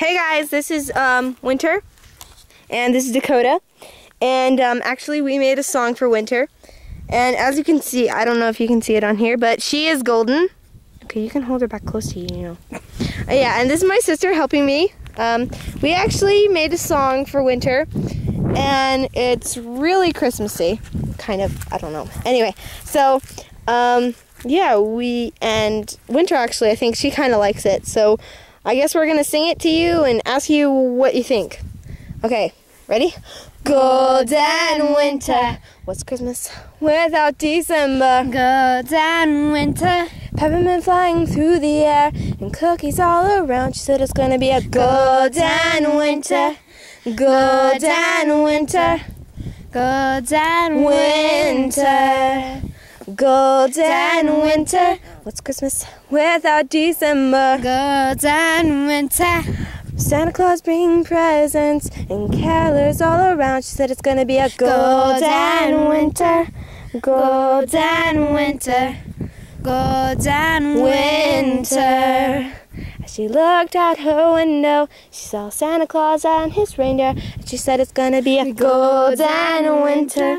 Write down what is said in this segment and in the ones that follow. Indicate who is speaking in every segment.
Speaker 1: Hey guys, this is um, Winter, and this is Dakota, and um, actually we made a song for Winter, and as you can see, I don't know if you can see it on here, but she is golden. Okay, you can hold her back close to you, you know. Uh, yeah, and this is my sister helping me. Um, we actually made a song for Winter, and it's really Christmassy, kind of. I don't know. Anyway, so um, yeah, we and Winter actually, I think she kind of likes it, so. I guess we're gonna sing it to you and ask you what you think. Okay, ready? Golden winter. What's Christmas without December?
Speaker 2: Golden winter.
Speaker 1: Peppermint flying through the air and cookies all around. She said it's gonna be a golden winter. Golden winter.
Speaker 2: Golden
Speaker 1: Winter. Golden winter. What's Christmas without December?
Speaker 2: Golden winter.
Speaker 1: Santa Claus bringing presents and carolers all around. She said it's gonna be a golden winter. Golden winter.
Speaker 2: Golden
Speaker 1: Winter. As she looked out her window, she saw Santa Claus and his reindeer. And she said it's gonna be a golden winter.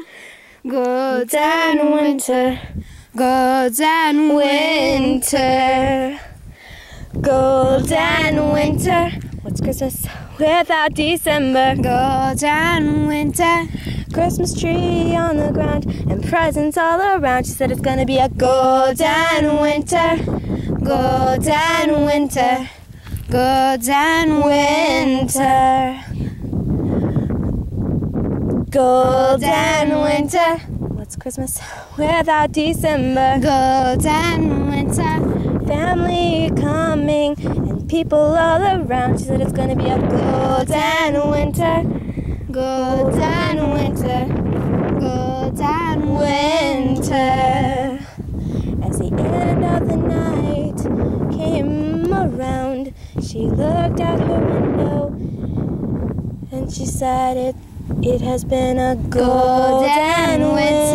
Speaker 1: Golden winter.
Speaker 2: Golden
Speaker 1: Winter. Golden winter. What's Christmas without December?
Speaker 2: Golden winter.
Speaker 1: Christmas tree on the ground and presents all around. She said it's gonna be a golden winter. Golden winter.
Speaker 2: Golden
Speaker 1: Winter. Golden winter. What's Christmas without December?
Speaker 2: Golden winter.
Speaker 1: Family coming and people all around. She said it's gonna be a golden winter. Golden winter.
Speaker 2: Golden
Speaker 1: Winter. As the end of the night came around, she looked out her window and she said it it has been a golden
Speaker 2: Golden
Speaker 1: winter.